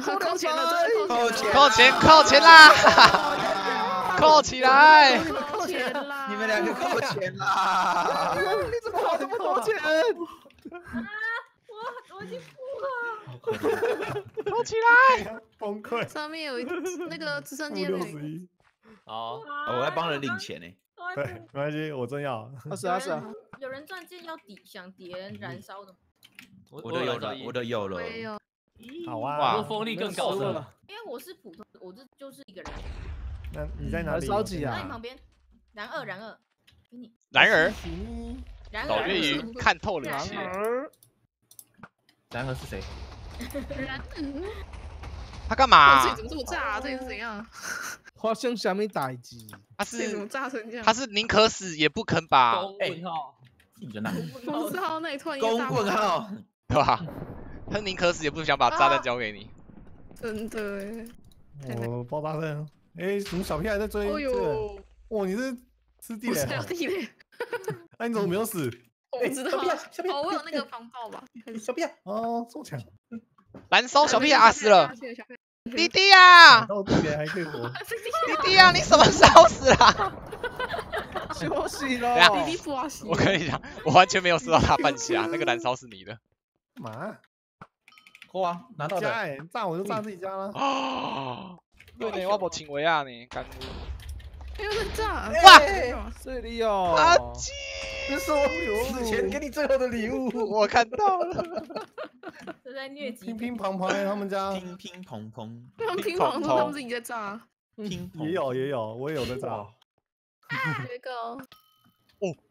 扣钱了，真的扣钱扣钱扣钱啦，扣起来！扣钱啦！你们两个扣钱啦！你怎么花这么多钱？我我已经哭了。扣起来！崩溃，上面有一那个直升负机的六那个，十一。好，哦我在帮人领钱呢。对，没关系，我真要。有二十二十，人有人钻戒要抵想叠燃烧的吗？我都有了，我都有了。好我啊。风力更高的，因为我是普通，我这就是一个人。那你在哪里？烧几啊？在你旁边，然二然二，给你然而，然老粤二。语看透了一切。然而是谁？他干哇，嘛这？怎么这么炸啊？这是怎样？花生小米打击，他是怎么是炸成这样？他是宁可死也不肯把，公问号，你人呐？我不知道，那里突然一个大问号，对吧？他宁可死也不想把炸弹交给你。真的耶。我爆炸弹。哎，怎么小屁孩在追哦这个？呦，哇，你是吃地雷啊？要地雷，那你怎么没有死？我知道小屁孩小屁孩哦，我有那个防爆吧？小屁孩，哦，这么强，燃烧小屁孩死了，弟弟 呀，到地雷还可以活。弟弟呀，你什么时候死啦？休息了弟。弟不阿西，我跟你讲，我完全没有射到他半下，那个燃烧是你的。干嘛？扣啊，拿到的。家哎，炸我就炸自己家了。啊，对呢，我无亲为啊呢，干没有在炸。哇哇！这里有。阿基，这是我死前给你最后的礼物。我看到了，都在虐鸡乒。乒乓乓，他们家乒乒乓乓，他们乒乓说他们自己在炸，乒乓也有也有，我也有在炸。有一个哦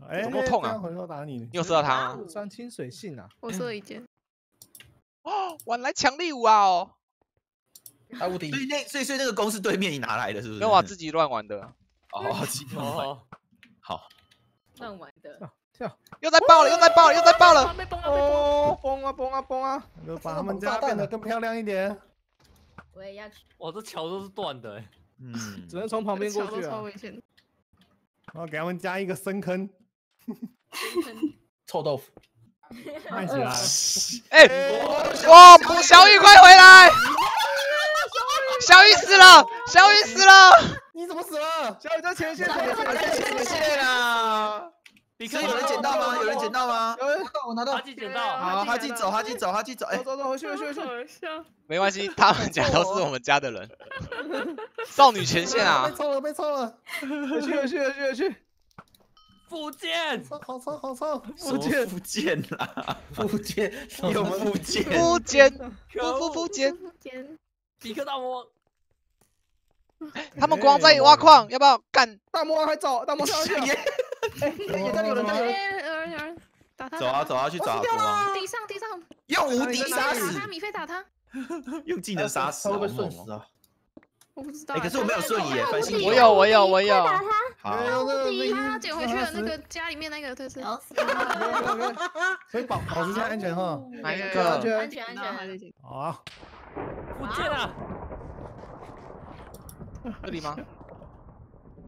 哎，怎么痛啊回头打你。你有射到他吗？山清水性啊。我射了一箭，哦，晚来强力舞啊哦，啊，无敌所以那所以所以那个弓是对面你拿来的，是不是？没有啊，自己乱玩的，哦，自己弄的哦，好，乱玩的，跳。又在爆了，又在爆了，又在爆了。哦，崩啊崩啊崩啊！就把他们家变得更漂亮一点。我也要去。哇，这桥都是断的，哎嗯只，能从旁边过去啊。超危险的。然后给他们加一个深坑，臭豆腐。卖起来。哎，哇，补小雨快回来！小雨死了，小雨死了。你怎么死了？小雨在前线，在前线啊！比所以有人捡到吗？有人捡到吗？有人我拿到哈。基捡到，好，哈基走，哈基走，哈基走。哎走，走走，回去回去回去。没关系，他们家都是我们家的人。少女前线啊被！抽了，被抽了，回去回去回去回去。福建，抽好抽好抽。福建福建啦，福建有福建。福建，福福福建福建，尖比克大魔王，他们光在挖矿，要不要干？大魔王还走，大魔王跳下去。哎，也在有人，在有人。哎，有人有人打他。走啊走啊，去找国王，地上地上，用无敌杀死他，，米菲打他。用技能杀死，他会不会瞬死！啊？我不知道。可是我没有瞬移耶，繁星我有，我有，我有。好，他捡回去的那个家里面那个，对是。所以保保持现在安全哈。哪一安个？全安全安全。好，福建啊，这里吗？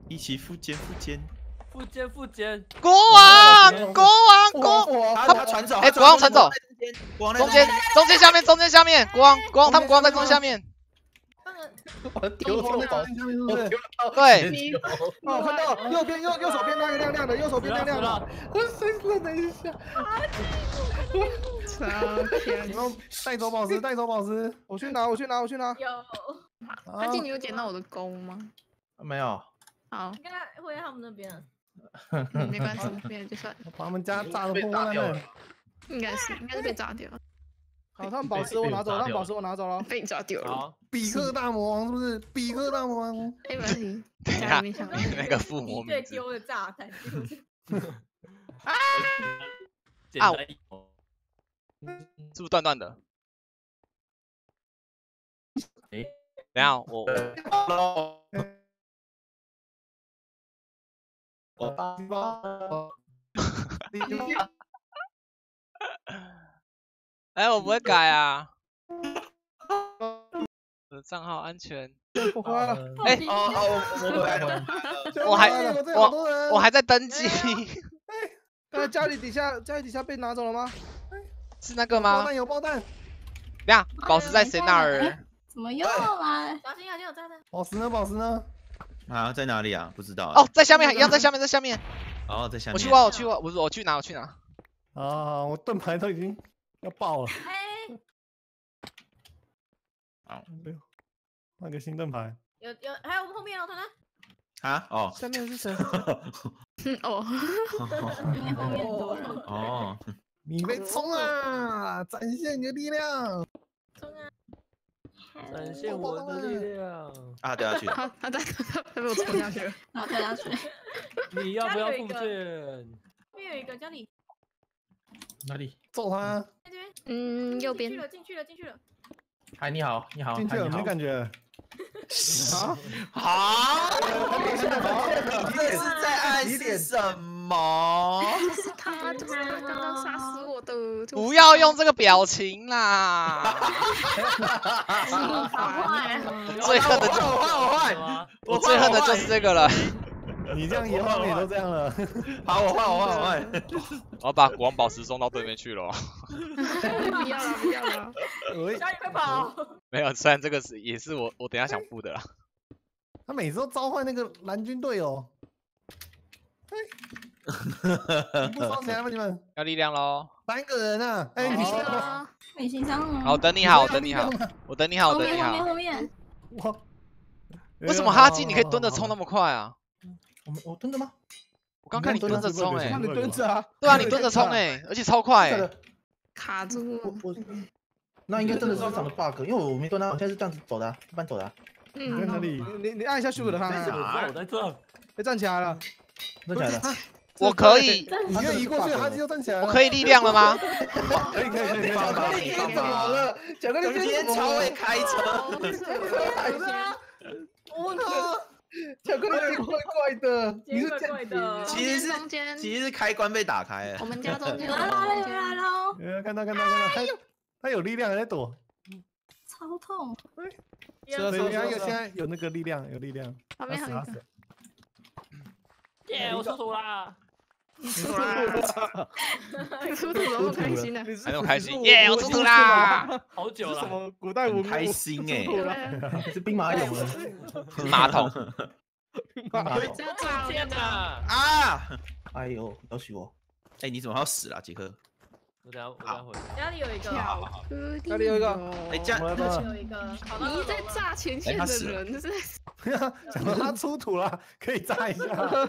一起复健复健。复健复健，国王，国王，国。王他他传走，哎他国王传走，中间，中间下面，中间下面，国王，国王，他们国王在中间下面。那个我丢错宝，下面是不是？对，我看到右边右右手边那个亮亮的，右手边亮亮的。我谁死了？等一下，超天然后带走宝石，带走宝石。我去拿，我去拿，我去拿。有，阿静，你有捡到我的钩吗？没有，好，应该会在他们那边没关系，没有就算，把他们家炸的破破烂烂。应该是应该是被炸掉了，好，他们宝石我拿走，他们宝石我拿走了。被你抓丢了。比克大魔王是不是？比克大魔王。哎，没关系，等一下那个附魔名字。敌对丢的炸弹，简单一是不是断断的？哎等一下我哎我不会 改啊，我的账号安全，哎哦哦，我我回来 了。我还我还在登记，那家里底下家里底下被拿走了吗？是那个爆吗？弹有爆弹，等一下宝石在谁那儿？怎么又来？小心啊，你有炸弹。宝石呢？宝石呢？啊，在哪里啊？不知道啊。哦，在下面，一样在下面，在下面。哦，在下面。我去挖，我去挖，我我去拿，我去拿。啊，我盾牌都已经要爆了。哎，好，换个新盾牌。有有，还有我们后面哦，团团。啊？哦。下面是谁？哦。后面多。哦。你被冲啊！展现你的力量。冲啊！展现我的力量。啊，掉下去了。他他在他被我冲下去了。然后掉下去。你要不要复健？后面有一个，家里。哪里？揍他！在这边。嗯，右边。进去了，进去了，进去了。嗨，你好，你好。进去了，没感觉。好，好，你这是在暗示什么？是他，就是刚刚杀死我的。不要用这个表情啦！最恨的就我坏我坏，我最恨的就是这个了。你这样以后也都这样了。好，我换我换我换。我 要把国王宝石送到对面去了。不要了，不要了。小雨快跑！没有，虽然这个是也是我我等下想付的啦。他每次都召唤那个蓝军队友。不烧起来吗？你们要力量喽！三个人啊！哎，你先啊！你先上了。好，等你好，等你好，我等你好，我等你好。后面后面。哇！为什么哈基你可以蹲着冲那么快啊？我我蹲着吗？我刚看你蹲着冲哎。你蹲着啊？对啊，你蹲着冲哎，而且超快。卡住。我我那应该真的是非常的 bug，因为我没蹲啊，我现在是这样子走的，一般走的。嗯。在哪里？你你按一下 shift 看看。我在这。被站起来了。站起来了？我可以。你又移过去，哈基又站起来我可以力量了吗？可以可以可以。巧克力今天怎么了？巧克力今天超会开车。我靠！巧克力怪怪的，你是怪的。其实是中间其实是开关被打开了。我们家中间来了来了。呃，看到看到看到，他他有力量还在躲。超痛。对，有有现在有那个力量，有力量。旁边还有一个。耶！我出土啦！出土啦！出土那么开心的？还那么开心？耶！我出土啦！好久了。什么古代文开心哎！是兵马俑吗？马桶。马桶。天哪！啊！哎呦，要死我！哎，你怎么要死了，杰克？我等下我等下回。家里有一个。家里有一个。哎，家里有一个。你在炸前线的人，这是。想到他出土了，可以炸一下。他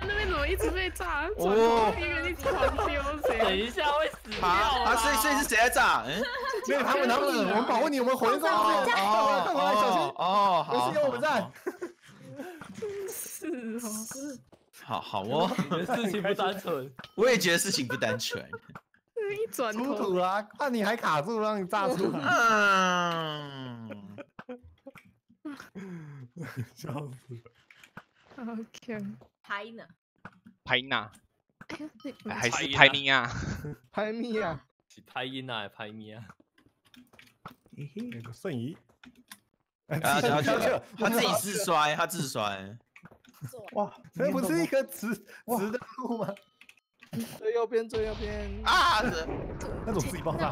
那边怎么一直被炸？哦，一个人一直狂丢谁？等一下会死掉啊！所以所以是谁在炸？嗯，没有他们他们，我们保护你，我们回上去。哦哦哦，是哦。好好哦，事情不单纯，我也觉得事情不单纯。一转出土了，那你还卡住，让你炸出来。笑死。OK。拍呢？拍呢？哎还是拍咪啊？拍咪啊？是拍音啊？拍咪啊？那个瞬移。啊！他他自己自摔，他自摔。哇，这不是一个直直的路吗？最右边，最右边啊！那种自己爆炸。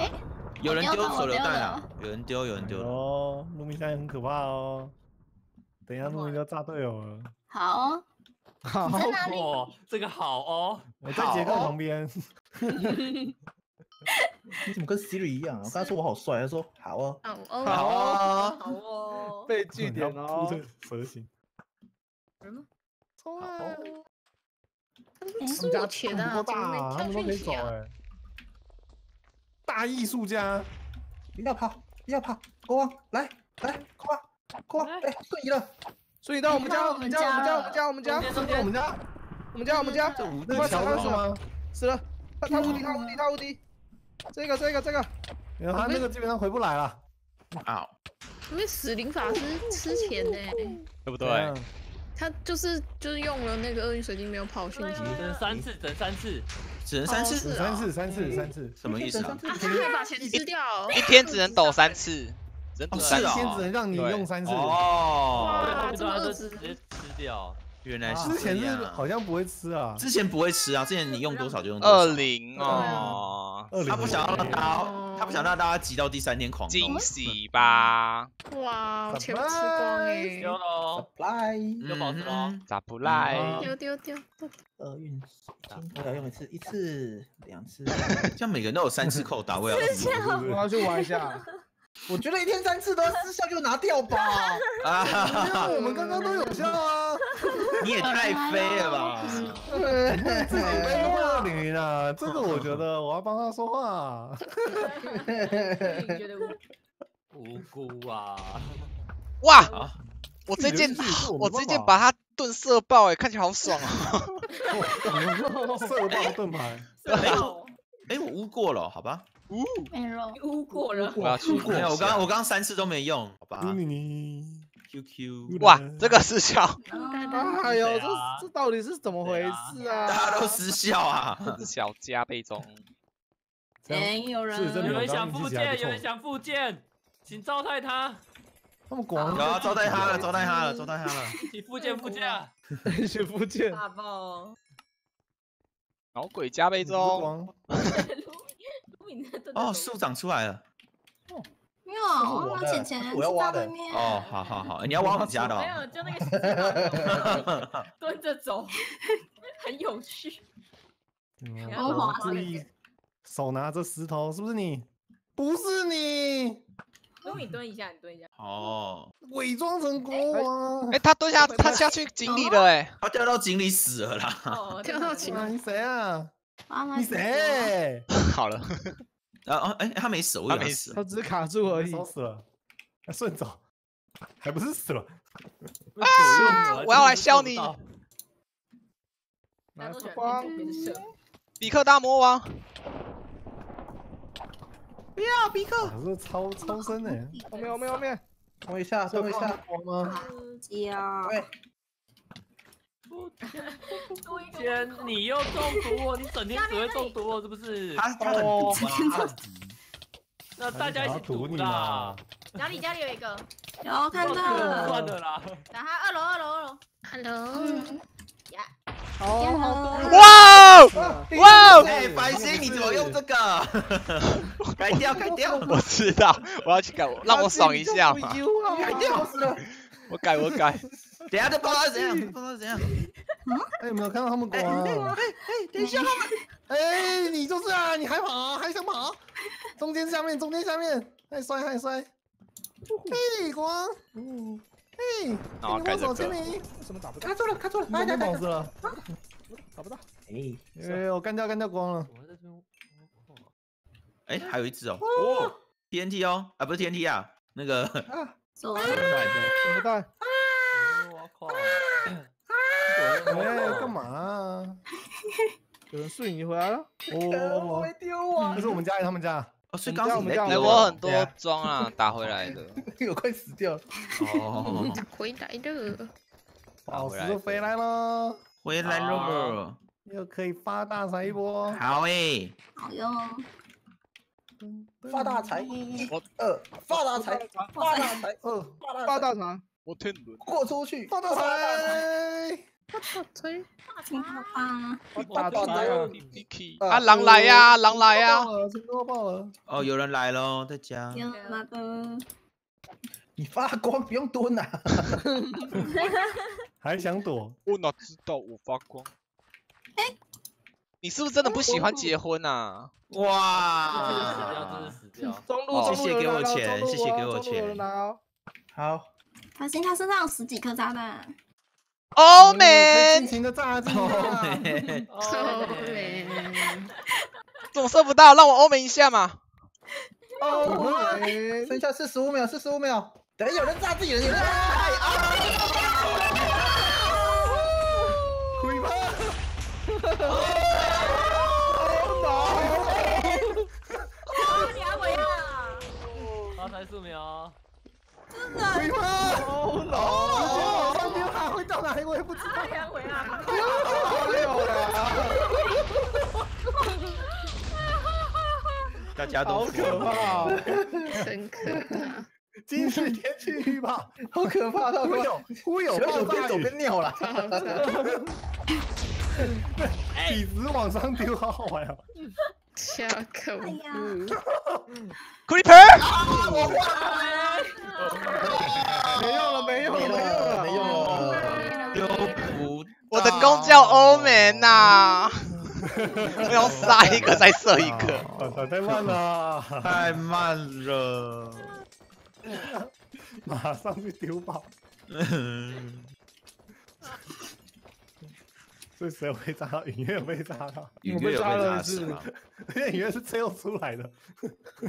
有人丢手榴弹啊！有人丢，有人丢哦，陆明现在很可怕哦。等一下，陆明要炸队友了。好，好，哦，这个好哦。我在杰克旁边。你怎么跟 Siri 一样啊？我刚才说我好帅，他说好哦，好哦，好哦，好哦，被据点哦，蛇形。冲啊！他们家钱啊，多大啊？他们都可以走哎。大艺术家，不要跑，不要跑，国王来来，国王国王，哎，瞬移了，瞬移到我们家，我们家，我们家，我们家，我们家，我们家，我们家，我们家，这五个小是吗？死了，他他无敌，他无敌，他无敌，这个这个这个，然后他那个基本上回不来了。啊！因为死灵法师吃钱呢，对不对？他就是就是用了那个厄运水晶没有跑讯息，等三次，只能三次，只能三次，三次，三次，三次，什么意思啊？他可以把钱吃掉，一天只能抖三次，只能三天只能让你用三次。哦，这么直接吃掉，原来是之前是好像不会吃啊，之前不会吃啊，之前你用多少就用多少。二零哦，他不想要他哦。他不想让大家急到第三天狂惊。喜吧，哇，我全部吃光哎！丢喽，来，有保持了哦嗯咋不来？丢丢丢！厄运金，我要用一次，一次、两次。像每个人都有三次扣打，我也要试 我要去玩一下。我觉得一天三次都要失效就拿掉吧。啊！因为我们刚刚都有效啊。你也太飞了吧！自己被恶女了，这个我觉得我要帮他说话。你觉得我无辜啊！哇，我这件我这件把他盾射爆哎，看起来好爽啊！射爆盾牌，哦哎，我污过了，好吧？没肉污过了，我要去没有，我刚刚我刚刚三次都没用，好吧你你？QQ，哇，这个失效，哎呦，这这到底是怎么回事啊？大家都失效啊！小加倍中。没有人有人想复健，运气还不错有人想复健，请招待他，他们果然有啊，招待他了，招待他了，招待他了。一起复健复健啊！去复建，大爆。老鬼加倍中，哦，树长出来了。没有，我要挖的在对面。哦，好好好，哎你要挖我家的没哦。有，就那个石头 蹲着走，很有趣。嗯然后注意手拿着石头，是不是你？不是你，卢敏蹲一下，你蹲一下。哦，伪装成国王。哎，他蹲下，他下去井里了哎。他掉到井里死了啦。哦，掉到井里你谁啊？啊你？谁？好了，啊啊哎，他没死，我以为他死。他只是卡住而已，手死了，他顺走，还不是死了？啊！我要来削你。大家都喜欢光。比克大魔王，不要比克，可是超超深的，后面后面后面，等我一下，等我一下。光吗？加天，你又中毒哦！你整天只会中毒哦，是不是？他他很毒啊。那大家一起毒你啦嘛。？家里家里有一个，有看算到，了啦，然后二楼二楼二楼，Hello，呀，哦，哇哦哇哦！哎，白星，你怎么用这个？改掉，改掉。我知道，我要去改，让我爽一下嘛。改掉死了。我改，我改。等下就不知道怎样，不知道怎样。哎，有没有看到他们光？哎，等一下，哎，你就是啊，你还跑，还想跑？中间下面，中间下面，还摔还摔。嘿，光，嗯，嘿，然后给你握手签名。什么打不到？卡住了，卡住了，来来来了？打不到。哎，哎，我干掉干掉光了。我在这边。哎，还有一只哦。哦，TNT 哦，啊，不是 TNT 啊，那个左 什么蛋？我靠！哎，干嘛 啊？有人顺你回来了？哦，会丢我这是我们家他们家？哦，所以刚刚你在哎，丢我很多装啊，打回来的。我快死掉了。哦，回来的，宝石回来了，回来了，又可以发大财一波。好哎，好哟，发大财，一二发大财，发大财，二发大财，发大财，我天伦，过出去，发大财，吹，挺好吧？大财啊！Vicky 啊，狼来呀，狼来呀！爆了，成功爆了！哦，有人来喽，在家。你发光不用蹲啊。还想躲？我哪知道我发光？哎你是不是真的不喜欢结婚啊？哇。中路，谢谢给我钱谢谢给我钱好，发现他身上有十几颗炸弹，欧可以尽美情的炸鸡欧美，总，射不到？让我欧美一下嘛！欧，美剩下四十五秒，四十五秒。等有人炸自己人，有人炸亏吧！哦，你还尾啊？发财素描，亏吧！哦哦，上边还会到哪里我也不知道。你还尾啊？大家都好可怕！真可怕，今日天气预报，好可怕，好可怕！忽有忽有小手边走暴大雨，边尿了。超超笔直往上丢，好好玩哦！小可恶。哎呀，Creeper，没用了，没用了，没用了，没用了。丢不我的弓叫欧美呐，我要杀一个再射一个。太慢了，太慢了。马上去丢爆。所以谁有被炸到？影院有被炸到，隐约有被炸死吗。因为影院是最后出来的。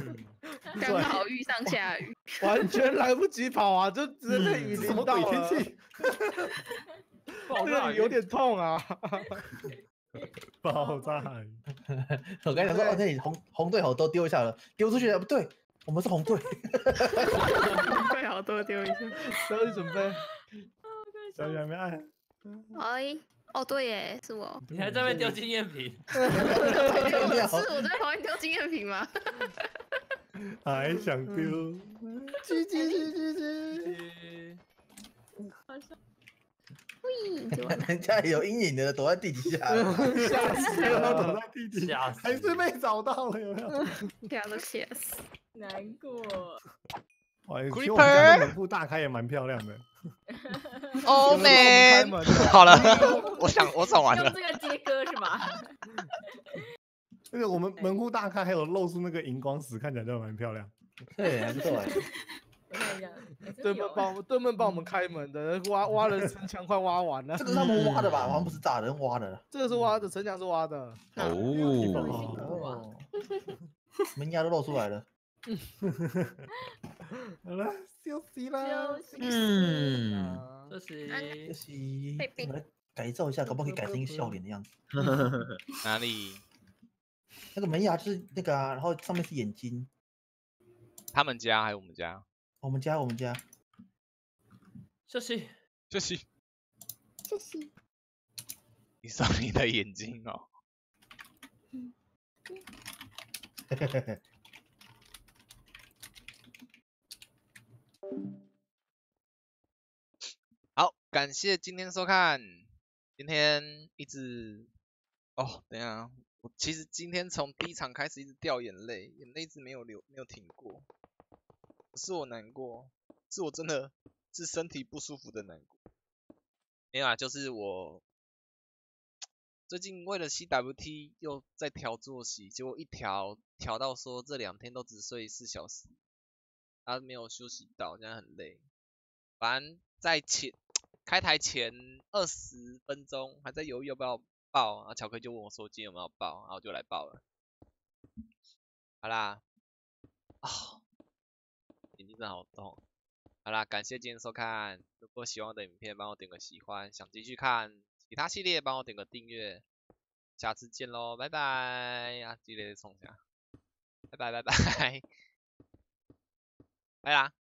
刚好遇上下雨，完全来不及跑啊，就直接被雨什么淋到了。鬼天气？这个雨有点痛啊。爆炸雨！我刚才说，哦，那你红红队好都丢一下了，丢出去了，不对，我们是红队。最好多丢一下。小雨准备，小雨还没按，哎，哦对耶，是我，你还在那边丢经验瓶？是 我在旁边丢经验瓶吗？还想丢？叽叽叽叽叽！喂，人家有阴影的躲在地底下，吓死 了，躲在地底，下还是被找到了，有没有？大家都吓死。难过。哇，其实我们家的门户大开也蛮漂亮的。欧美，好了，我想我想完了。用这个接歌是吧？那个我们门户大开，还有露出那个荧光石，看起来就蛮漂亮。对，还不错哎。对门帮对门帮我们开门的，挖挖了城墙快挖完了这。个是他们挖的吧？好像不是打人挖的。这个是挖的，城墙是挖的。哦，哦，门牙都露出来了。好了，休息啦。休这是就是我们来改造一下，搞不好可以改成一个笑脸的样子。哪里？那个门牙就是那个啊，然后上面是眼睛。他们家还是我们家？我们家，我们家。休息。就是就是你上你的眼睛哦。好，感谢今天收看。今天一直哦，等下，我其实今天从第一场开始一直掉眼泪，眼泪一直没有流，没有停过。不是我难过，是我真的是身体不舒服的难过。没有啊，就是我最近为了 CWT 又在调作息，结果一调调到说这两天都只睡四小时，啊没有休息到，这样很累。反正在前开台前二十分钟还在犹豫要不要报，然后巧克力就问我说今天有没有报，然后就来报了。好啦，啊、眼睛真的好痛。好啦，感谢今天收看。如果喜欢我的影片，帮我点个喜欢；想继续看其他系列，帮我点个订阅。下次见喽，拜拜！啊，记得冲下，拜拜拜拜，拜啦。